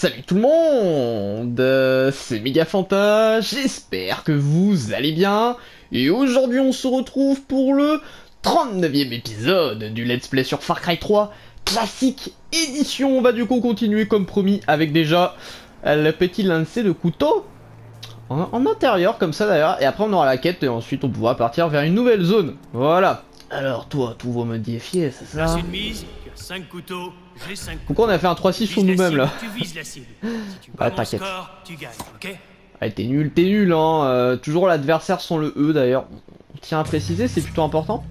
Salut tout le monde! C'est Megafanta, j'espère que vous allez bien, et aujourd'hui on se retrouve pour le 39e épisode du Let's Play sur Far Cry 3, classique édition, on va du coup continuer comme promis avec déjà le petit lancer de couteau, en, intérieur comme ça d'ailleurs, et après on aura la quête et ensuite on pourra partir vers une nouvelle zone, voilà. Alors toi, tout va me défier, c'est ça? C'est une mise, tu as 5 couteaux, j'ai 5 couteaux. Pourquoi on a fait un 3-6 Tu sur nous-mêmes là Ah, mon t'inquiète. Allez, t'es nul, t'es nul, hein. euh, toujours l'adversaire sans le E d'ailleurs. On tient à préciser, c'est plutôt important.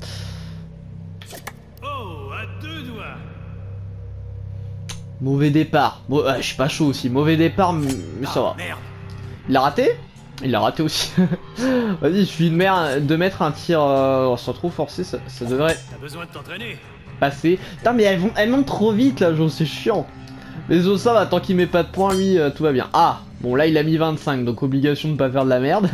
Oh, à deux doigts Mauvais départ. Bon, ouais, je suis pas chaud aussi. Mauvais départ, mais mais ça Ah, va. merde Il l'a raté? Il l'a raté aussi. Vas-y, il suffit de, mer- de mettre un tir euh, sans trop forcer, ça, ça devrait T'as besoin de t'entraîner passer. Putain, mais elles, vont, elles montent trop vite là, Jo, c'est chiant. Autres, ça va, tant qu'il met pas de points, lui, euh, tout va bien. Ah Bon, là, il a mis 25, donc obligation de pas faire de la merde.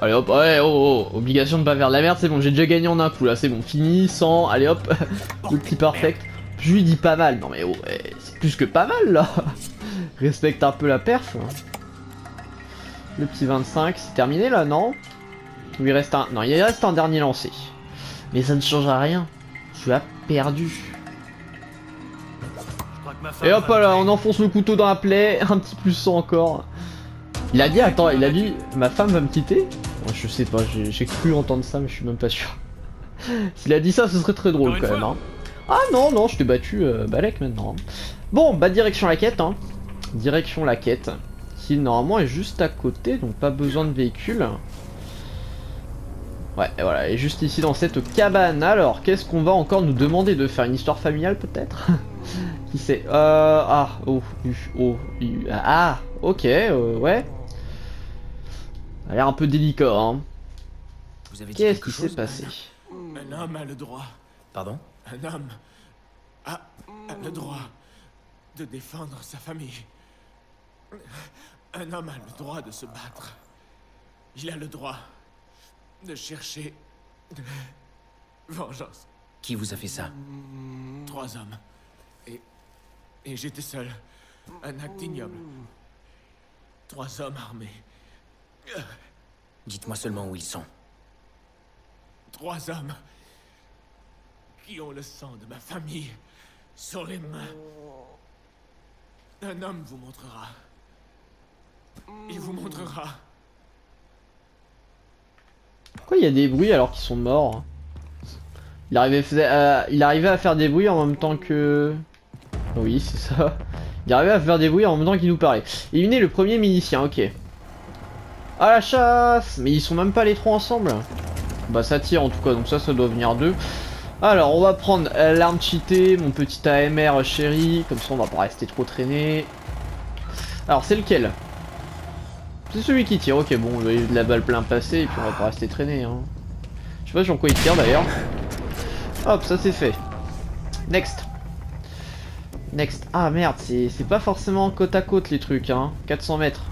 Allez hop, ouais, oh, oh, obligation de pas faire de la merde, c'est bon, j'ai déjà gagné en un coup là, c'est bon, fini, 100, allez hop, le petit perfect. Je lui dis pas mal, non mais oh, ouais, c'est plus que pas mal là. Respecte un peu la perf. hein. Le petit 25, c'est terminé là, non? Il reste un. Non, il reste un dernier lancé. Mais ça ne changera rien. Suis à perdu. Et hop là, on enfonce le couteau dans la plaie, un petit plus 100 encore. Il a dit, attends, il a dit, ma femme va me quitter Je sais pas, j'ai cru entendre ça, mais je suis même pas sûr. S'il a dit ça, ce serait très drôle quand même. hein. Ah non, non, je t'ai battu euh, Balek maintenant. hein. Bon, bah direction la quête, hein. Direction la quête, qui normalement est juste à côté, donc pas besoin de véhicule. Ouais, et voilà, elle est juste ici dans cette cabane. Alors, qu'est-ce qu'on va encore nous demander de faire? Une histoire familiale peut-être? Qui sait? Euh. Ah, oh, U, oh, U, ah, ok, euh, ouais. Ça a l'air un peu délicat, hein. Vous avez dit Qu'est-ce qui s'est passé? Un homme a le droit. Pardon? Un homme a, a le droit de défendre sa famille. Un homme a le droit de se battre. Il a le droit de chercher vengeance. Qui vous a fait ça? Trois hommes. Et. Et j'étais seul. Un acte ignoble. Trois hommes armés. Dites-moi seulement où ils sont. Trois hommes. Qui ont le sang de ma famille sur les mains. Un homme vous montrera. Il vous montrera. Pourquoi il y a des bruits alors qu'ils sont morts il arrivait, faisait- euh, il arrivait à faire des bruits en même temps que... Oui, c'est ça. Il arrivait à faire des bruits en même temps qu'il nous parlait. Il est le premier milicien, ok. À la chasse Mais ils sont même pas les trois ensemble Bah ça tire en tout cas, donc ça, ça doit venir d'eux. Alors, on va prendre euh, l'arme cheatée, mon petit AMR chéri, comme ça on va pas rester trop traîné. Alors, c'est lequel? C'est celui qui tire, ok, bon, il a eu de la balle plein passé, et puis on va pas rester traîné. Hein. Je sais pas sur quoi il tire d'ailleurs. Hop, ça c'est fait. Next. Next. Ah merde, c'est pas forcément côte à côte les trucs, hein. 400 mètres.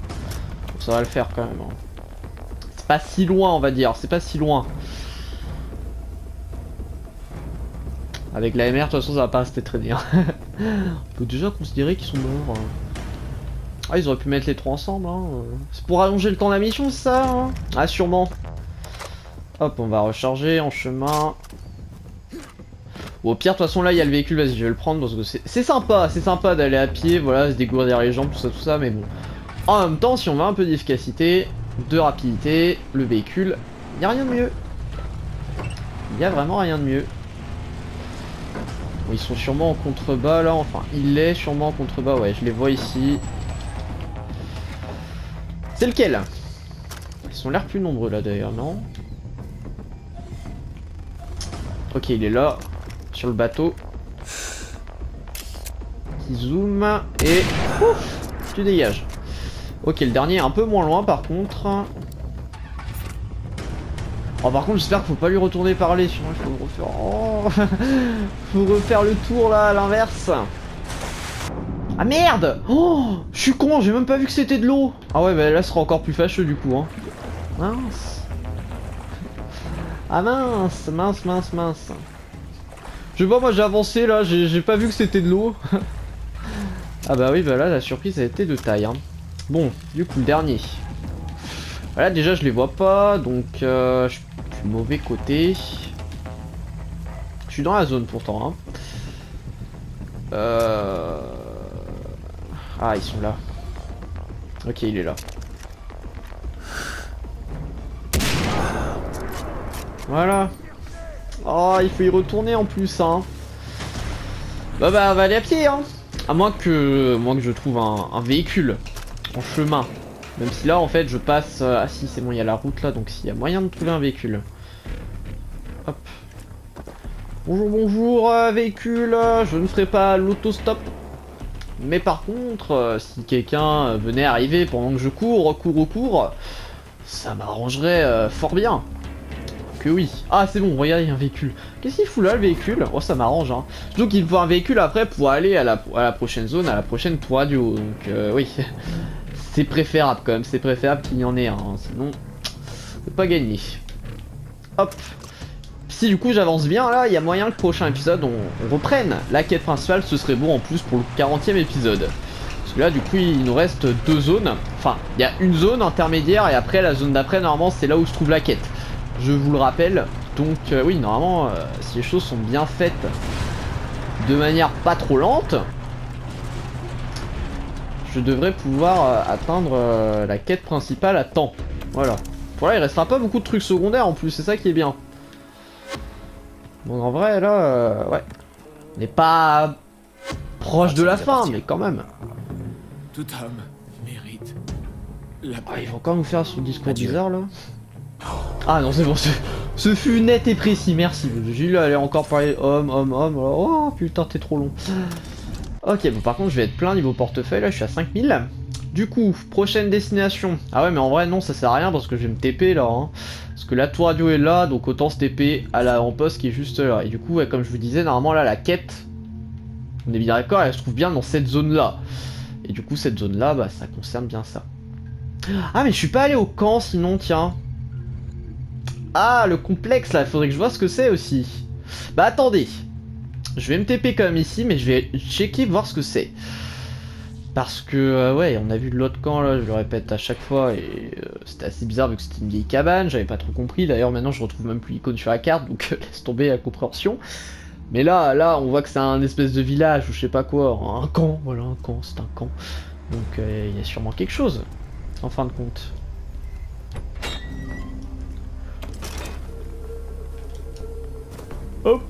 Ça va le faire quand même. hein. C'est pas si loin, on va dire. C'est pas si loin. Avec la MR, de toute façon, ça va pas rester traîné. hein. on peut déjà considérer qu'ils sont morts. hein. Ah, ils auraient pu mettre les trois ensemble. Hein. C'est pour allonger le temps de la mission, ça hein? Ah, sûrement. Hop, on va recharger en chemin. Ou au pire, de toute façon, là, il y a le véhicule, vas-y, je vais le prendre parce que c'est sympa, c'est sympa d'aller à pied, voilà, se dégourdir les jambes, tout ça, tout ça, mais bon. En même temps, si on veut un peu d'efficacité, de rapidité, le véhicule, il n'y a rien de mieux. Il y a vraiment rien de mieux. Bon, ils sont sûrement en contrebas là, enfin, il est sûrement en contrebas, ouais, je les vois ici. C'est lequel? Ils sont l'air plus nombreux là d'ailleurs, non? Ok, il est là, sur le bateau. Qui zoom et ouf, tu dégages. Ok, le dernier est un peu moins loin par contre. Oh, par contre, j'espère qu'il faut pas lui retourner parler, sinon il faut refaire. Oh faut refaire le tour là, à l'inverse. Ah merde Oh Je suis con, j'ai même pas vu que c'était de l'eau Ah ouais, bah là, ce sera encore plus fâcheux du coup, hein. Mince Ah mince, mince, mince, mince. Je vois, moi j'ai avancé là, j'ai pas vu que c'était de l'eau. ah bah oui, bah là la surprise a été de taille. Hein. Bon, du coup, le dernier. Voilà, déjà je les vois pas, donc euh, je suis mauvais côté. Je suis dans la zone pourtant. Hein. Euh... Ah, ils sont là. Ok, il est là. Voilà. Oh, il faut y retourner en plus, hein. Bah bah, on va aller à pied, hein. À moins que, moins que je trouve un, véhicule en chemin. Même si là, en fait, je passe... euh, Ah si, c'est bon, il y a la route là, donc s'il y a moyen de trouver un véhicule. Hop. Bonjour, bonjour, euh, véhicule. Je ne ferai pas l'autostop. Mais par contre, euh, si quelqu'un euh, venait arriver pendant que je cours, cours, cours, ça m'arrangerait euh, fort bien. Que oui. Ah, c'est bon, regardez, il y a un véhicule. Qu'est-ce qu'il fout là, le véhicule? Oh, ça m'arrange, hein. Surtout qu'il faut un véhicule après pour aller à la, prochaine zone, à la prochaine tour radio. Donc, euh, oui. c'est préférable quand même, c'est préférable qu'il y en ait un. hein, Sinon, c'est pas gagné. Hop. Du coup j'avance bien là, il y a moyen que le prochain épisode on, reprenne la quête principale, ce serait bon en plus pour le 40e épisode. Parce que là du coup il nous reste deux zones. Enfin, il y a une zone intermédiaire et après la zone d'après normalement c'est là où se trouve la quête. Je vous le rappelle. Donc euh, oui, normalement, euh, si les choses sont bien faites de manière pas trop lente, je devrais pouvoir euh, atteindre la quête principale à temps. Voilà. Pour là, il restera pas beaucoup de trucs secondaires en plus, c'est ça qui est bien. Bon, en vrai, là, euh, ouais. On n'est pas proche de la fin, mais quand même. Tout homme mérite la Ah, paix. ils vont encore nous faire ce discours Adieu. bizarre là. Ah non, c'est bon, ce, ce fut net et précis, merci. J'ai lu aller encore parler homme, homme, homme. Oh putain, t'es trop long. Ok, bon, par contre, je vais être plein niveau portefeuille là, je suis à 5000. Du coup, prochaine destination. Ah ouais, mais en vrai, non, ça sert à rien parce que je vais me TP là. hein. Parce que la tour radio est là, donc autant se TP à la poste qui est juste là. Et du coup, comme je vous disais, normalement là, la quête, on est bien d'accord, elle se trouve bien dans cette zone là. Et du coup, cette zone là, bah, ça concerne bien ça. Ah mais je suis pas allé au camp sinon tiens. Ah le complexe là, il faudrait que je vois ce que c'est aussi. Bah attendez. Je vais me TP quand même ici mais je vais checker voir ce que c'est. Parce que euh, ouais on a vu de l'autre camp là, je le répète à chaque fois et euh, c'était assez bizarre vu que c'était une vieille cabane, j'avais pas trop compris. D'ailleurs maintenant je retrouve même plus l'icône sur la carte donc laisse tomber la compréhension. Mais là, là on voit que c'est un espèce de village ou je sais pas quoi, un camp, voilà un camp, c'est un camp. Donc euh, il y a sûrement quelque chose en fin de compte. Hop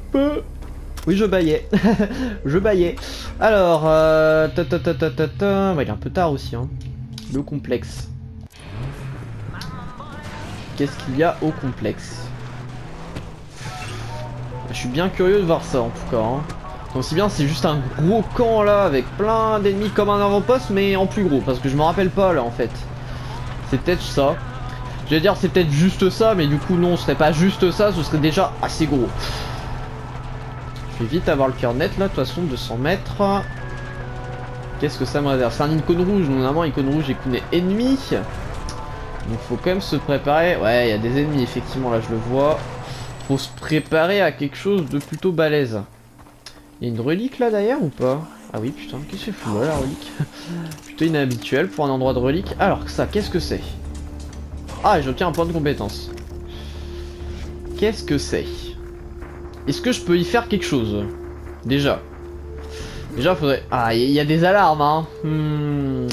Oui, je baillais. je baillais. Alors, euh... ta ta ta ta ta ta... Il est un peu tard aussi, hein. Le complexe. Qu'est-ce qu'il y a au complexe? Je suis bien curieux de voir ça, en tout cas. Hein. Aussi bien, c'est juste un gros camp, là, avec plein d'ennemis comme un avant-poste, mais en plus gros, parce que je me rappelle pas, là, en fait. C'est peut-être ça. Je vais dire c'est peut-être juste ça, mais du coup non, ce serait pas juste ça, ce serait déjà assez gros. Je vais vite avoir le cœur net là, de toute façon, 200 mètres. Qu'est-ce que ça me réserve? C'est un icône rouge, normalement icône rouge icône ennemi. Donc faut quand même se préparer. Ouais, il y a des ennemis, effectivement, là je le vois. Faut se préparer à quelque chose de plutôt balèze. Il y a une relique là d'ailleurs ou pas? Ah oui, putain, qu'est-ce que c'est fou là la relique? Plutôt inhabituel pour un endroit de relique. Alors ça, qu'est-ce que c'est? Ah, j'obtiens un point de compétence. Qu'est-ce que c'est? Est-ce que je peux y faire quelque chose? Déjà. Déjà, faudrait... Ah, il y, a des alarmes, hein. Hmm.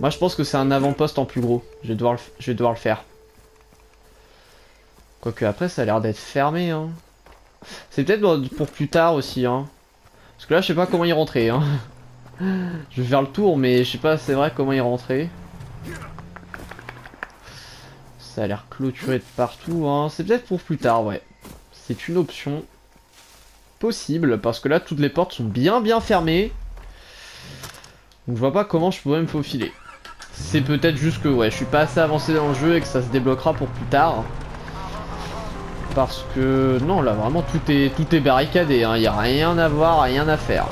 Moi, je pense que c'est un avant-poste en plus gros. Je vais devoir le, je vais devoir le faire. Quoique après, ça a l'air d'être fermé, hein. C'est peut-être pour plus tard aussi, hein. Parce que là, je sais pas comment y rentrer, hein. Je vais faire le tour, mais je sais pas, c'est vrai comment y rentrer. Ça a l'air clôturé de partout, hein. C'est peut-être pour plus tard, ouais. C'est une option possible, parce que là, toutes les portes sont bien bien fermées. Donc je vois pas comment je pourrais me faufiler. C'est peut-être juste que, ouais, je suis pas assez avancé dans le jeu et que ça se débloquera pour plus tard. Parce que, non, là, vraiment, tout est, tout est barricadé, hein. Y a rien à voir, rien à faire.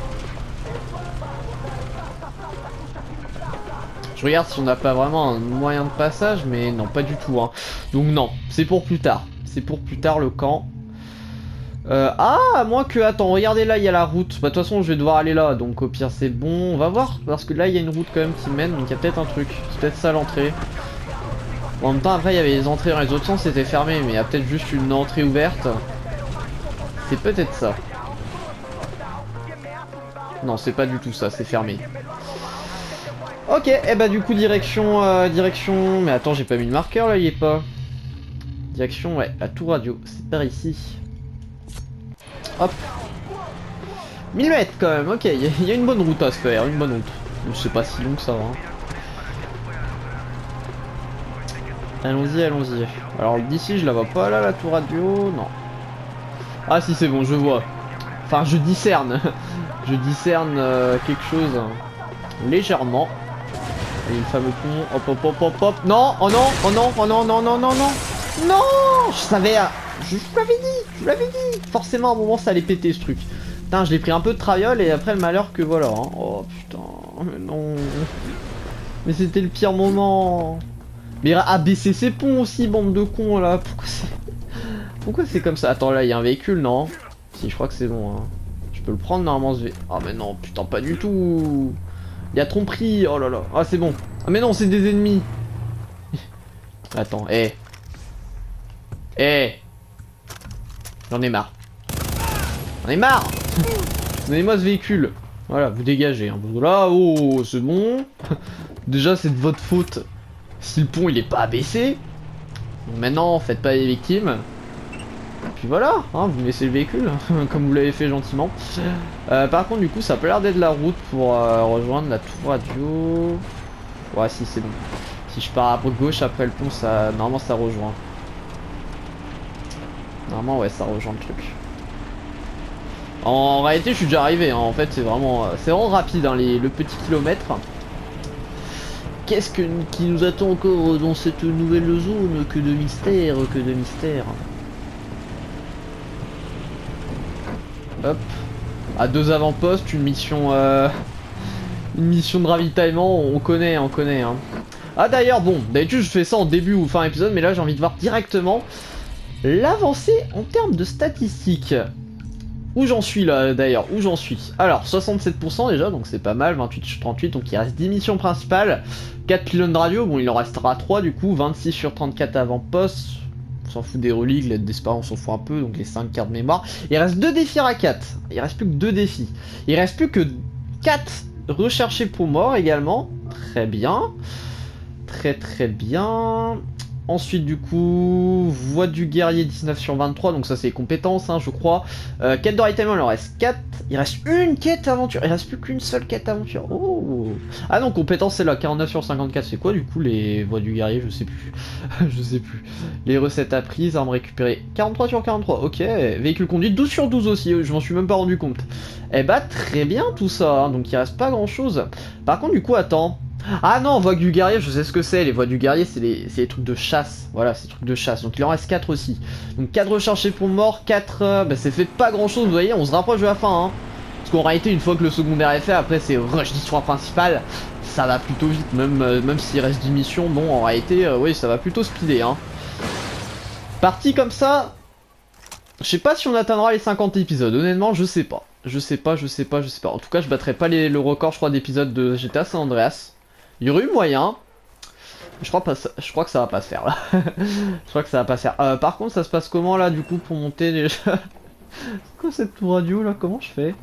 Je regarde si on n'a pas vraiment un moyen de passage, mais non, pas du tout. Hein. Donc non, c'est pour plus tard. C'est pour plus tard le camp. Euh, ah, à que... Attends, regardez là, il y a la route. Bah, de toute façon, je vais devoir aller là. Donc, au pire, c'est bon. On va voir. Parce que là, il y a une route quand même qui mène. Donc, il y a peut-être un truc. C'est peut-être ça l'entrée. En même temps, après, il y avait les entrées dans les autres sens. C'était fermé. Mais il y a peut-être juste une entrée ouverte. C'est peut-être ça. Non, c'est pas du tout ça. C'est fermé. Ok, et bah du coup direction, euh, direction... Mais attends, j'ai pas mis le marqueur là, il est pas. Direction, ouais, la tour radio, c'est par ici. Hop. 1000 mètres quand même, ok, il y, a une bonne route à se faire, une bonne route. C'est pas si long que ça va. Hein. Allons-y, allons-y. Alors d'ici, je la vois pas là, la tour radio, non. Ah si, c'est bon, je vois. Enfin, je discerne. je discerne euh, quelque chose hein. légèrement. Allez, le fameux pont. Hop, hop, hop, hop, hop. Non, oh non, oh non, oh non, non, non, non, non. Non Je savais. Je, vous l'avais dit, je vous l'avais dit. Forcément, à un moment, ça allait péter ce truc. Putain, je l'ai pris un peu de traviole et après le malheur que voilà. Hein. Oh putain, mais non. Mais c'était le pire moment. Mais abaisser ces ponts aussi, bande de cons là. Pourquoi c'est. Pourquoi c'est comme ça? Attends, là, il y a un véhicule, non? Si, je crois que c'est bon. Hein. Je peux le prendre normalement ce véhicule. Ah, mais non, putain, pas du tout. Il y a tromperie, oh là là. Ah, c'est bon. Ah, mais non, c'est des ennemis. Attends. Eh. Hé. J'en ai marre. J'en ai marre Donnez-moi ce véhicule. Voilà, vous dégagez. Hein. Là, oh, c'est bon. Déjà, c'est de votre faute si le pont il est pas abaissé. maintenant, faites pas les victimes. Puis voilà, hein, vous laissez le véhicule, comme vous l'avez fait gentiment. Euh, par contre, du coup, ça a pas l'air d'être la route pour euh, rejoindre la tour radio. Ouais, si, c'est bon. Si je pars à gauche après le pont, ça, normalement, ça rejoint. Normalement, ouais, ça rejoint le truc. En réalité, je suis déjà arrivé. Hein. En fait, c'est vraiment, euh, c'est vraiment rapide, hein, le petit kilomètre. Qu'est-ce que, qui nous attend encore dans cette nouvelle zone Que de mystère, que de mystère? Hop. À deux avant-postes, une mission... Euh, une mission de ravitaillement, on connaît, on connaît. Hein. Ah d'ailleurs, bon, d'habitude je fais ça en début ou fin épisode, mais là j'ai envie de voir directement l'avancée en termes de statistiques. Où j'en suis là d'ailleurs Où j'en suis Alors 67% déjà donc c'est pas mal 28 sur 38 donc il reste 10 missions principales 4 pylônes de radio bon il en restera 3 du coup 26 sur 34 avant-postes on s'en fout des reliques, l'aide d'espoir, on s'en fout un peu, donc les 5 cartes mémoire. Il reste 2 défis à 4. Il reste plus que 2 défis. Il reste plus que 4 recherchés pour mort également. Très bien. Très très bien. Ensuite, du coup, voix du guerrier 19 sur 23, donc ça c'est compétences, hein, je crois. Euh, quête de il en reste 4. Il reste une quête aventure. Il reste plus qu'une seule quête aventure. Oh Ah non, compétences c'est là, 49 sur 54. C'est quoi du coup les voix du guerrier? Je sais plus. je sais plus. Les recettes apprises, armes récupérées 43 sur 43. Ok. Véhicule conduit 12 sur 12 aussi. Je m'en suis même pas rendu compte. Eh bah, très bien tout ça. Hein. donc il reste pas grand chose. Par contre, du coup, attends. Ah non, voix du guerrier, je sais ce que c'est. Les voix du guerrier, c'est les, trucs de chasse. Voilà, c'est trucs de chasse. Donc il en reste 4 aussi. Donc 4 recherchés pour mort, 4... Euh, bah, c'est fait pas grand chose, vous voyez, on se rapproche de la fin. Hein. Parce qu'en réalité, une fois que le secondaire est fait, après c'est rush d'histoire principale. Ça va plutôt vite, même, euh, même s'il reste 10 missions. Bon, en réalité, euh, oui, ça va plutôt speeder. Hein. Parti comme ça, je sais pas si on atteindra les 50 épisodes. Honnêtement, je sais pas. Je sais pas, je sais pas, je sais pas. En tout cas, je battrai pas le record, je crois, d'épisodes de GTA San Andreas. Il y aurait eu moyen. Je crois, que ça va pas se faire là. je crois que ça va pas se faire. Euh, par contre, ça se passe comment là du coup pour monter déjà C'est quoi cette tour radio là? Comment je fais?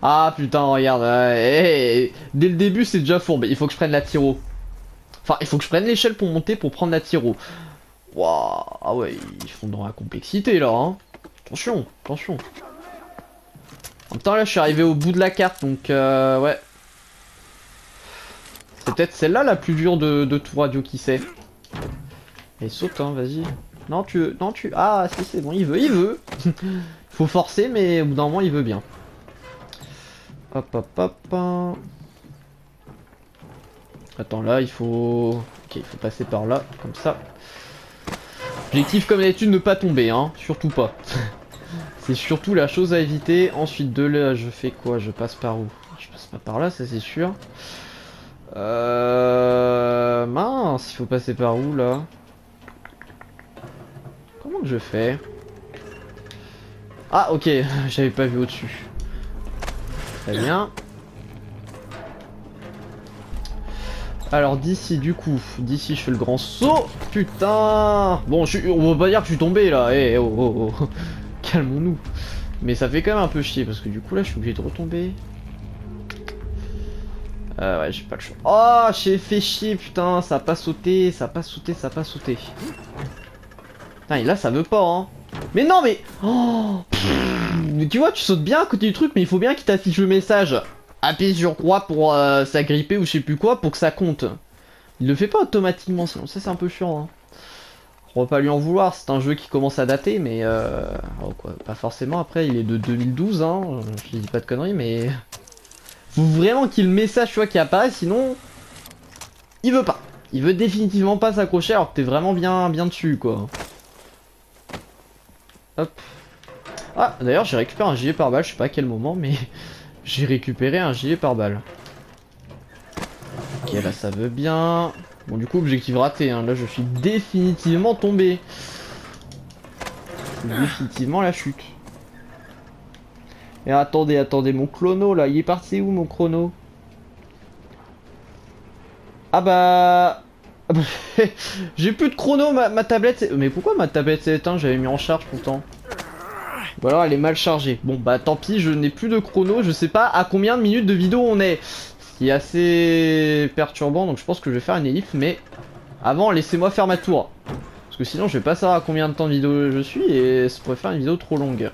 Ah putain, regarde. dès le début, c'est déjà fourbe. Il faut que je prenne la tiro. Enfin, il faut que je prenne l'échelle pour monter pour prendre la tiro. Waouh, ah ouais, ils font dans la complexité là. Hein. Attention, attention. En même temps, là, je suis arrivé au bout de la carte, donc euh, ouais. C'est peut-être celle-là la plus dure de, tout radio, qui sait. Et saute, hein, vas-y. Non, tu... Non, tu... Ah, si, c'est bon, il veut, il veut. Faut forcer, mais au bout d'un moment, il veut bien. Hop, hop, hop. Attends, là, il faut... Ok, il faut passer par là, comme ça. Objectif, comme d'habitude, ne pas tomber, hein. Surtout pas. c'est surtout la chose à éviter. Ensuite, de là, je fais quoi? Je passe par où? Je passe pas par là, ça c'est sûr. Euh... Mince, il faut passer par où là? Comment que je fais? Ah ok, j'avais pas vu au-dessus. Très bien. Alors d'ici du coup, d'ici je fais le grand saut. Putain Bon, je on va pas dire que je suis tombé là. Eh oh oh oh. Calmons-nous. Mais ça fait quand même un peu chier parce que du coup là je suis obligé de retomber. Euh, ouais, j'ai pas le choix. Oh, j'ai fait chier, putain, ça a pas sauté, ça a pas sauté, ça a pas sauté. Putain, là ça veut pas, hein. Mais non, mais. Oh Pff, mais tu vois, tu sautes bien à côté du truc, mais il faut bien qu'il t'affiche le message. Appuie sur croix pour euh, s'agripper ou je sais plus quoi pour que ça compte. Il le fait pas automatiquement, sinon ça c'est un peu chiant. Hein. On va pas lui en vouloir, c'est un jeu qui commence à dater, mais euh... oh, pas forcément. Après, il est de 2012, hein. Je dis pas de conneries, mais faut vraiment qu'il y ait le qui apparaît, sinon il veut pas. Il veut définitivement pas s'accrocher alors que t'es vraiment bien, bien dessus, quoi. Hop. Ah, d'ailleurs, j'ai récupéré un gilet pare-balles, je sais pas à quel moment, mais j'ai récupéré un gilet pare-balles. Ok, là, ça veut bien. Bon, du coup, objectif raté, hein. là, je suis définitivement tombé. Définitivement la chute. Et attendez, attendez, mon chrono, là, il est parti où, mon chrono? Ah bah... Ah bah, J'ai plus de chrono, ma, tablette... Mais pourquoi ma tablette s'est éteinte? J'avais mis en charge pourtant. Ou alors elle est mal chargée. Bon bah tant pis, je n'ai plus de chrono, je sais pas à combien de minutes de vidéo on est. Ce qui est assez perturbant, donc je pense que je vais faire une ellipse, mais avant laissez-moi faire ma tour. Parce que sinon je vais pas savoir à combien de temps de vidéo je suis et ça pourrait faire une vidéo trop longue.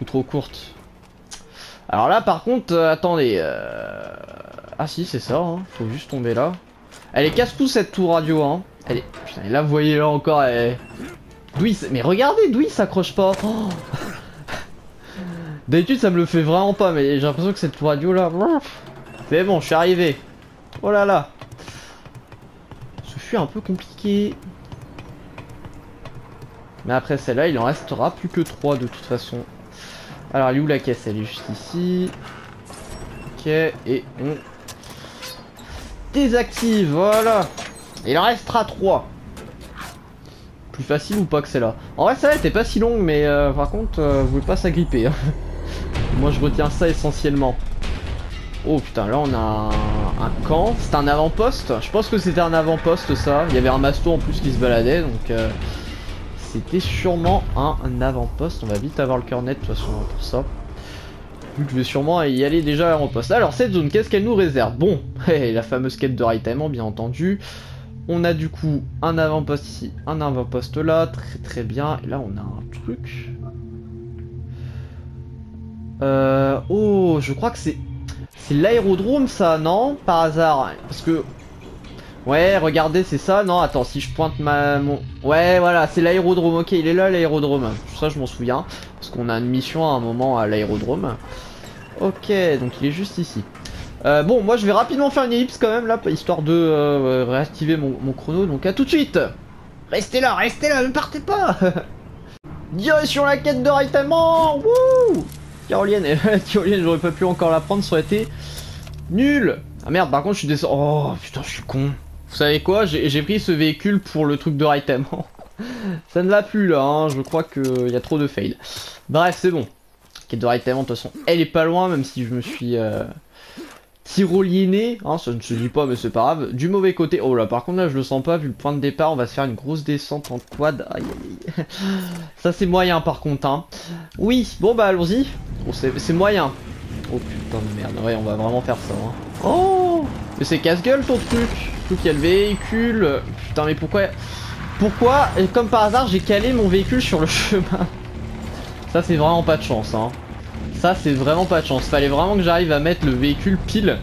Ou trop courte. Alors là par contre, euh, attendez. euh, Ah si c'est ça, hein. faut juste tomber là. Elle est casse-cou cette tour radio, hein. Elle est... Putain, là vous voyez là encore, elle Mais regardez, d'où il s'accroche pas Oh D'habitude ça me le fait vraiment pas, mais j'ai l'impression que cette tour radio là... C'est bon, je suis arrivé. Oh là là. Ce fut un peu compliqué. Mais après celle-là, il en restera plus que 3 de toute façon. Alors, elle est où la caisse? Elle est juste ici. Ok, et on désactive, voilà. Il en restera 3. Plus facile ou pas que celle-là? En vrai, celle-là était pas si longue, mais euh, par contre, euh, vous pouvez pas s'agripper. hein. Moi, je retiens ça essentiellement. Oh putain, là on a un, camp. C'est un avant-poste? Je pense que c'était un avant-poste ça. Il y avait un masto en plus qui se baladait, donc euh, c'était sûrement un, avant-poste. On va vite avoir le cœur net de toute façon pour ça. Vu que je vais sûrement y aller déjà en poste. Alors cette zone, qu'est-ce qu'elle nous réserve? Bon, la fameuse quête de ravitaillement bien entendu. On a du coup un avant-poste ici, un avant-poste là, très très bien. Et là on a un truc. Euh, oh, je crois que c'est c'est l'aérodrome ça, non? Par hasard Parce que... Ouais, regardez, c'est ça Non, attends, si je pointe ma... Ouais, voilà, c'est l'aérodrome. Ok, il est là, l'aérodrome. Ça, je m'en souviens. Parce qu'on a une mission à un moment à l'aérodrome. Ok, donc il est juste ici. Euh, bon, moi, je vais rapidement faire une ellipse quand même, là, histoire de euh, réactiver mon, chrono. Donc, à tout de suite Restez là, restez là, ne partez pas Direction la quête de ravitaillement Wouh la tyrolienne, j'aurais pas pu encore la prendre, ça aurait été nul. Ah merde, par contre, je suis descendu. Oh putain, je suis con. Vous savez quoi J'ai pris ce véhicule pour le truc de ravitaillement. ça ne va plus là, hein. je crois qu'il y a trop de fail. Bref, c'est bon. Quête de ravitaillement, de toute façon, elle est pas loin, même si je me suis euh, tyrolienné. Hein, ça ne se dit pas, mais c'est pas grave. Du mauvais côté. Oh là, par contre, là, je le sens pas, vu le point de départ, on va se faire une grosse descente en quad. Aïe aïe aïe. Ça, c'est moyen par contre, hein. Oui, bon bah allons-y. C'est moyen. Oh putain de merde, ouais, on va vraiment faire ça. Hein. Oh Mais c'est casse-gueule ton truc. Surtout qu'il y a le véhicule. Putain, mais pourquoi Pourquoi Comme par hasard, j'ai calé mon véhicule sur le chemin? Ça, c'est vraiment pas de chance, hein. Ça, c'est vraiment pas de chance. Fallait vraiment que j'arrive à mettre le véhicule pile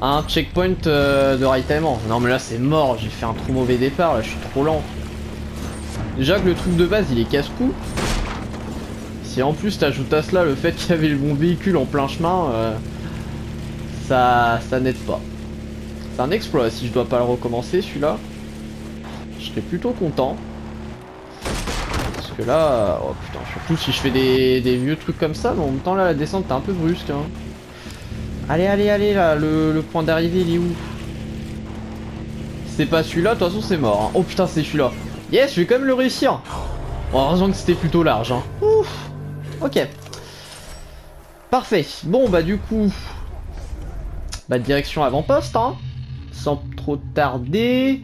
à un checkpoint euh, de ravitaillement. Non, mais là, c'est mort. J'ai fait un trop mauvais départ. Là, je suis trop lent. Déjà que le truc de base, il est casse-cou. Si en plus t'ajoutes à cela le fait qu'il y avait le bon véhicule en plein chemin, euh, ça, ça n'aide pas. C'est un exploit si je dois pas le recommencer celui-là. Je serais plutôt content. Parce que là, oh putain, surtout si je fais des, vieux trucs comme ça, mais en même temps là la descente est un peu brusque. Hein. Allez, allez, allez là, le, point d'arrivée il est où? C'est pas celui-là, de toute façon c'est mort. hein. Oh putain, c'est celui-là. Yes, je vais quand même le réussir. Bon, heureusement que c'était plutôt large. Hein. Ouf. Ok. Parfait. Bon, bah du coup... Bah direction avant-poste, hein. Sans trop tarder.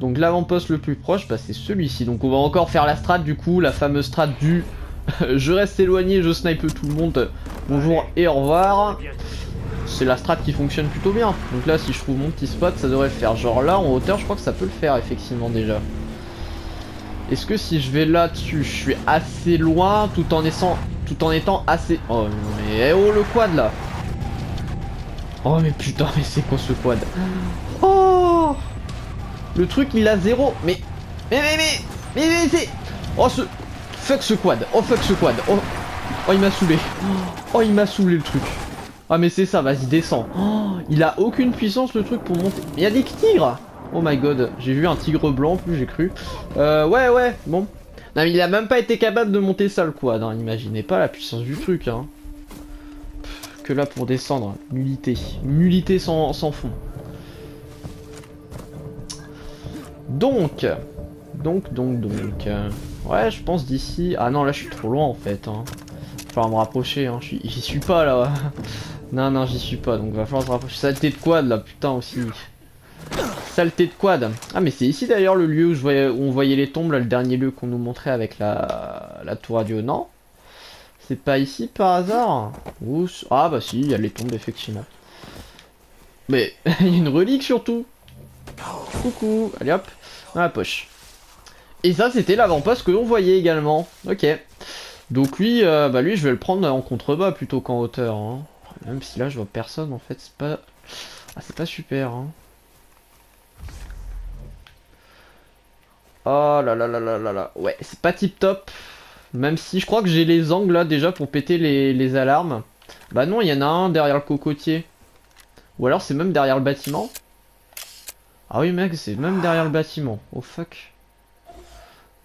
Donc l'avant-poste le plus proche, bah c'est celui-ci. Donc on va encore faire la strat du coup, la fameuse strat du... je reste éloigné, je snipe tout le monde. Bonjour et au revoir. C'est la strat qui fonctionne plutôt bien. Donc là, si je trouve mon petit spot, ça devrait le faire. Genre là, en hauteur, je crois que ça peut le faire effectivement déjà. Est-ce que si je vais là-dessus, je suis assez loin tout en étant, tout en étant assez... Oh mais eh oh le quad là. Oh mais putain mais c'est quoi ce quad? Oh! Le truc il a zéro Mais Mais mais mais Mais mais c'est Oh ce Fuck ce quad Oh fuck ce quad Oh, oh il m'a saoulé. Oh il m'a saoulé le truc. Ah mais c'est ça vas-y descends. Oh, Il a aucune puissance le truc pour monter. Mais il y a des tigres Oh my god, j'ai vu un tigre blanc plus j'ai cru. Euh, ouais ouais, bon. Non mais il a même pas été capable de monter ça le quad, imaginez pas la puissance du truc hein. que là pour descendre, nullité. Nullité sans, sans fond. Donc, donc, donc, donc. ouais, je pense d'ici... Ah non, là je suis trop loin en fait. Hein. Va falloir me rapprocher, hein. J'y suis pas là. non, non, j'y suis pas, donc va falloir se rapprocher. Saleté de quad là, putain aussi. Saleté de quad. Ah mais c'est ici d'ailleurs le lieu où, on voyait les tombes, là, le dernier lieu qu'on nous montrait avec la, tour radio. Non C'est pas ici par hasard? Ou c- Ah bah si, il y a les tombes effectivement. Mais une relique surtout. Coucou, allez hop, dans la poche. Et ça c'était l'avant-poste que l'on voyait également. Ok. Donc lui, euh, bah lui je vais le prendre en contrebas plutôt qu'en hauteur. hein. Même si là je vois personne en fait, c'est pas... Ah c'est pas super hein. Oh là là là là là là. Ouais, c'est pas tip top. Même si je crois que j'ai les angles là déjà pour péter les, alarmes. Bah non, il y en a un derrière le cocotier. Ou alors c'est même derrière le bâtiment. Ah oui mec, c'est même derrière le bâtiment. Oh fuck.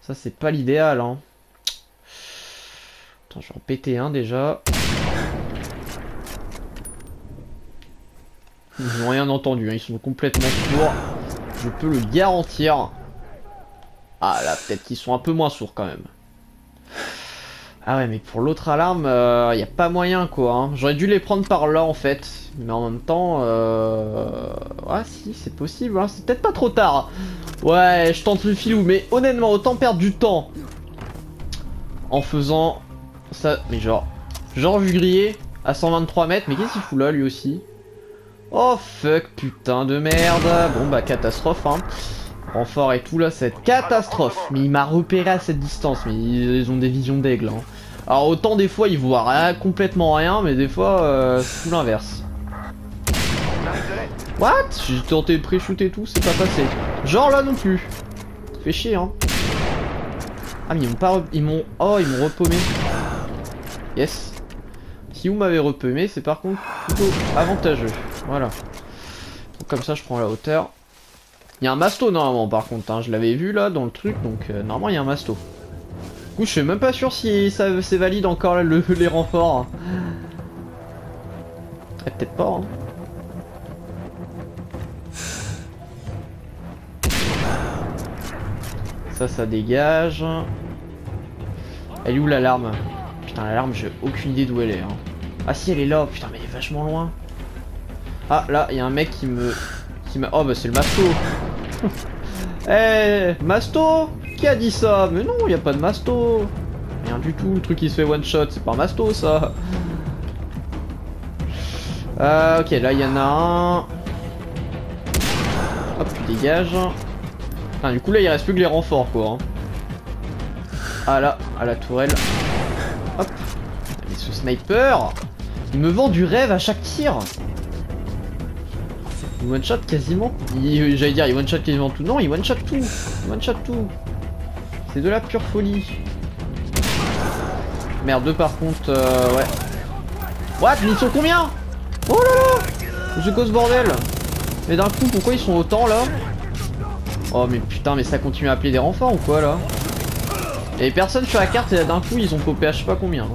Ça c'est pas l'idéal hein. Attends, je vais en péter un déjà. Ils n'ont rien entendu, hein, ils sont complètement sourds. Je peux le garantir. Ah là, peut-être qu'ils sont un peu moins sourds quand même. Ah ouais, mais pour l'autre alarme, il n'y a pas moyen quoi. hein. J'aurais dû les prendre par là en fait. Mais en même temps, euh... ouais, si, c'est possible. hein. C'est peut-être pas trop tard. Ouais, je tente le filou, mais honnêtement, autant perdre du temps en faisant ça. Mais genre, genre vu griller à 123 mètres. Mais qu'est-ce qu'il fout là lui aussi? Oh fuck, putain de merde. Bon bah catastrophe hein. Renfort et tout là, cette catastrophe. Mais il m'a repéré à cette distance, mais ils, ont des visions d'aigle. Hein. Alors autant des fois ils voient complètement rien, mais des fois euh, c'est tout l'inverse. What? J'ai tenté de pré-shoot et tout, c'est pas passé. Genre là non plus. Fait chier hein. Ah mais ils m'ont pas... Ils m'ont... Oh ils m'ont repaumé. Yes. Si vous m'avez repaumé, c'est par contre plutôt avantageux. Voilà. Donc, comme ça je prends la hauteur. Il y a un masto normalement par contre, hein. je l'avais vu là dans le truc, donc euh, normalement il y a un masto. Du coup je suis même pas sûr si ça c'est valide encore le, les renforts. Eh, Peut-être pas. Hein. Ça, ça dégage. Elle est où l'alarme? Putain, l'alarme, j'ai aucune idée d'où elle est. hein. Ah si, elle est là. Putain, mais elle est vachement loin. Ah, là, il y a un mec qui me... Qui m'a... Oh, bah c'est le Masto. Eh, Masto Qui a dit ça? Mais non, y a pas de Masto. Rien du tout, le truc qui se fait one shot, c'est pas Masto ça. Euh, ok, là y en a un. Hop, tu dégages. Ah, du coup là il reste plus que les renforts quoi. hein. Ah là, à la tourelle. Hop. Mais ce sniper, il me vend du rêve à chaque tir. Il one shot quasiment. il- J'allais dire il one shot quasiment tout. Non, il one shot tout. Il one shot tout. C'est de la pure folie. Merde, par contre, euh, ouais. What Mais ils sont combien? Oh là là C'est quoi ce bordel? Mais d'un coup, pourquoi ils sont autant là? Oh mais putain, mais ça continue à appeler des renforts ou quoi là? Et personne sur la carte et d'un coup ils ont popé à je sais pas combien. hein.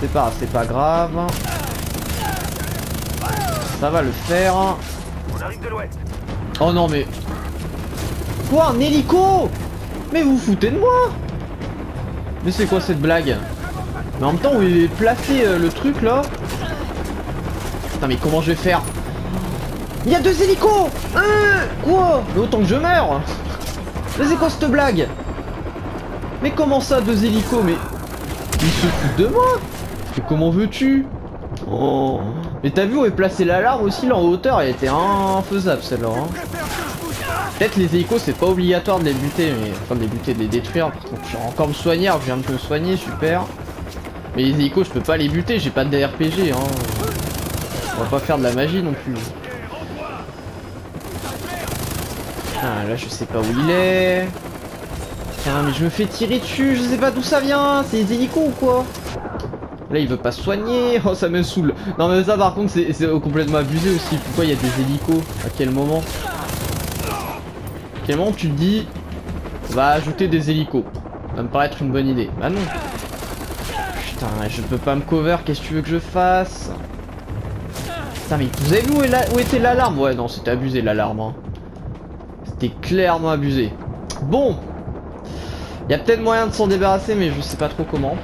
C'est pas, c'est pas grave. Ça va le faire. Oh non mais... Quoi un hélico? Mais vous vous foutez de moi! Mais c'est quoi cette blague? Mais en même temps, où il est placé euh, le truc là. Putain, mais comment je vais faire? Il y a deux hélicos! Hein Quoi! Mais autant que je meurs Mais c'est quoi cette blague? Mais comment ça, deux hélicos? Mais... Il se fout de moi! Mais comment veux-tu? Oh Mais t'as vu où est placée l'alarme aussi là en hauteur Elle était infaisable celle-là. Hein. Peut-être les hélicos c'est pas obligatoire de les buter, mais enfin de les buter, de les détruire. Par contre, je vais encore me soigner, je viens de me soigner, super. Mais les hélicos je peux pas les buter, j'ai pas de RPG hein. On va pas faire de la magie non plus. Ah là je sais pas où il est. Tiens mais je me fais tirer dessus, je sais pas d'où ça vient, c'est les hélicos ou quoi? Là il veut pas soigner, oh ça me saoule. Non mais ça par contre c'est complètement abusé aussi, pourquoi il y a des hélicos? À quel moment? À quel moment tu te dis va ajouter des hélicos? Ça me paraît être une bonne idée. Bah non. Putain je peux pas me cover, qu'est-ce que tu veux que je fasse? Putain mais vous avez vu où, était l'alarme? Ouais non c'était abusé l'alarme. Hein. C'était clairement abusé. Bon il y a peut-être moyen de s'en débarrasser mais je sais pas trop comment.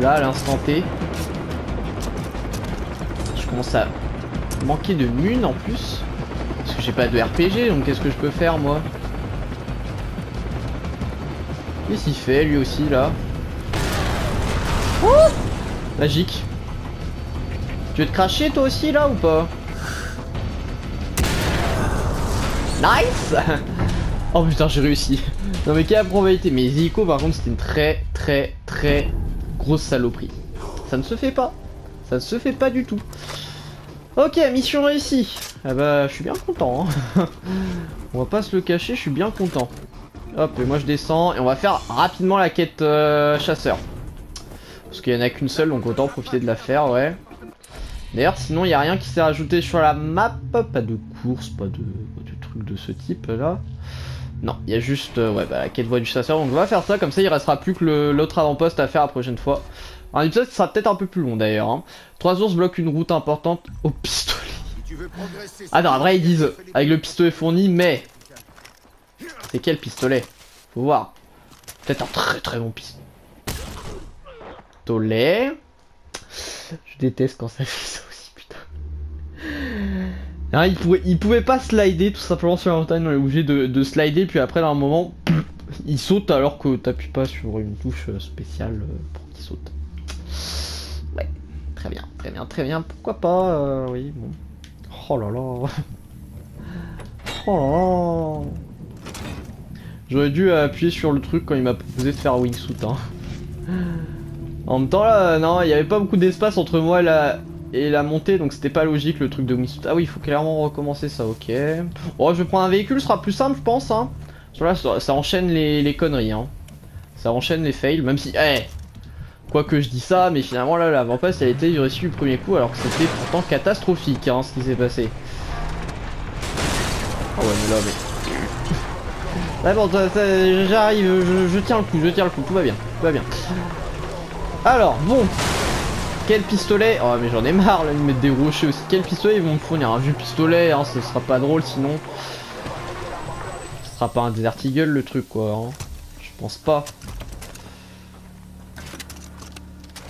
Là, à l'instant T. Je commence à manquer de mun en plus. Parce que j'ai pas de RPG, donc qu'est-ce que je peux faire moi? Qu'est-ce qu'il fait lui aussi là? Magique. Tu veux te cracher toi aussi là ou pas? Nice Oh putain j'ai réussi Non mais quelle probabilité Mais Zico par contre c'était une très très très grosse saloperie. Ça ne se fait pas. Ça ne se fait pas du tout. Ok, mission réussie. Ah bah, je suis bien content. Hein. on va pas se le cacher, je suis bien content. Hop, et moi je descends et on va faire rapidement la quête euh, chasseur. Parce qu'il y en a qu'une seule, donc autant profiter de la faire, ouais. D'ailleurs, sinon, il n'y a rien qui s'est rajouté sur la map. Pas de course, pas de, de truc de ce type là. Non, il y a juste euh, ouais, bah, la quête voie du chasseur, donc on va faire ça, comme ça il restera plus que l'autre avant-poste à faire la prochaine fois. Un épisode qui sera peut-être un peu plus long d'ailleurs. Hein. Trois ours bloquent une route importante au pistolet. Ah non, après ils disent avec le pistolet fourni, mais... C'est quel pistolet? Faut voir. Peut-être un très très bon pistolet. Je déteste quand ça fait ça aussi, putain. Hein, il, pouvait, pouvait pas slider tout simplement sur la montagne, on est obligé de, slider, puis après, à un moment, il saute alors que t'appuies pas sur une touche euh, spéciale euh, pour qu'il saute. Ouais, très bien, très bien, très bien, pourquoi pas, euh, oui, bon. Oh là là. Oh là là. J'aurais dû appuyer sur le truc quand il m'a proposé de faire wingsuit, hein. En même temps là, non, il n'y avait pas beaucoup d'espace entre moi et la, et la montée, donc c'était pas logique le truc de wingsuit. Ah oui, il faut clairement recommencer ça, ok. Oh, je vais prendre un véhicule, ce sera plus simple, je pense. Hein. Là, ça, enchaîne les, conneries. Hein. Ça enchaîne les fails, même si... Eh Quoi que je dis ça, mais finalement là, l'avant-passe, elle a été réussie du premier coup, alors que c'était pourtant catastrophique, hein, ce qui s'est passé. Oh ouais, mais là, mais... Ah bon, j'arrive, je tiens le coup, je tiens le coup, tout va bien, tout va bien. Alors, bon, quel pistolet Oh mais j'en ai marre là, ils me mettent des rochers aussi. Quel pistolet ils vont me fournir Un vieux pistolet, hein, ce sera pas drôle sinon. Ce sera pas un Desert Eagle le truc quoi. Hein. Je pense pas.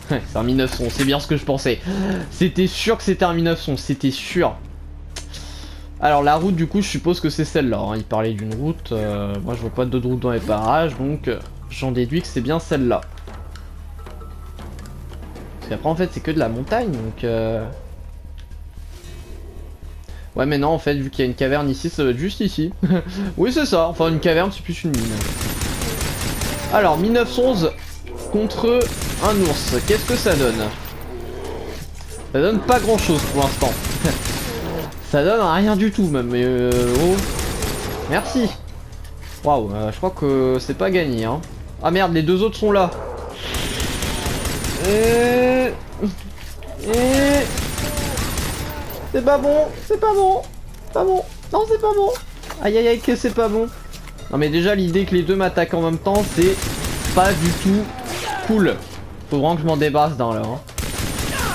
c'est un 1900, c'est bien ce que je pensais. C'était sûr que c'était un 1900, c'était sûr. Alors la route du coup je suppose que c'est celle-là, hein. il parlait d'une route, euh, moi je vois pas d'autres routes dans les parages donc euh, j'en déduis que c'est bien celle-là après en fait c'est que de la montagne donc euh... Ouais mais non en fait vu qu'il y a une caverne ici ça va être juste ici. Oui c'est ça, enfin une caverne c'est plus une mine. Alors 1911 contre un ours, qu'est-ce que ça donne? Ça donne pas grand chose pour l'instant. Ça donne rien du tout même mais euh, oh. Merci. Waouh, euh, je crois que c'est pas gagné hein. Ah merde les deux autres sont là. Et... Et... C'est pas bon, c'est pas bon, pas bon, non c'est pas bon. Aïe aïe aïe que c'est pas bon. Non mais déjà l'idée que les deux m'attaquent en même temps c'est pas du tout cool. Faut vraiment que je m'en débarrasse d'un là. Hein.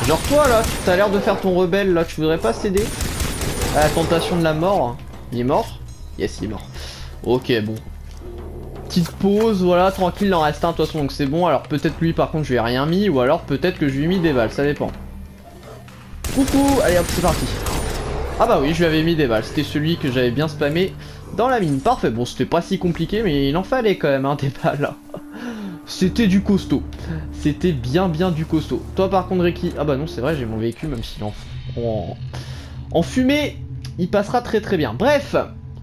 Genre toi là, tu as l'air de faire ton rebelle là, tu voudrais pas céder à la tentation de la mort Il est mort? Yes il est mort. Ok bon. Petite pause, voilà, tranquille, il en reste un de toute façon, donc c'est bon. Alors peut-être lui par contre je lui ai rien mis, ou alors peut-être que je lui ai mis des balles, ça dépend. Coucou, allez hop, c'est parti. Ah bah oui, je lui avais mis des balles, c'était celui que j'avais bien spammé dans la mine. Parfait, bon c'était pas si compliqué, mais il en fallait quand même, hein, des balles là. C'était du costaud. C'était bien bien du costaud. Toi par contre Ricky, ah bah non c'est vrai, j'ai mon véhicule, même s'il en, en, en fumée, il passera très très bien. Bref,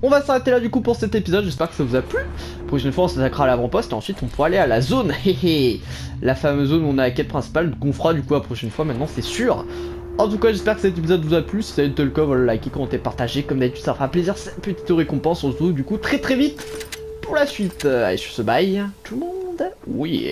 on va s'arrêter là du coup pour cet épisode, j'espère que ça vous a plu. Prochaine fois on s'attaquera à l'avant-poste et ensuite on pourra aller à la zone, la fameuse zone où on a la quête principale qu'on fera du coup la prochaine fois maintenant c'est sûr. En tout cas j'espère que cet épisode vous a plu, si ça a été le cas, likez, commentez, partagez, comme d'habitude ça fera plaisir, cette petite récompense, on se retrouve du coup très très vite pour la suite. Allez sur ce bail, tout le monde, oui.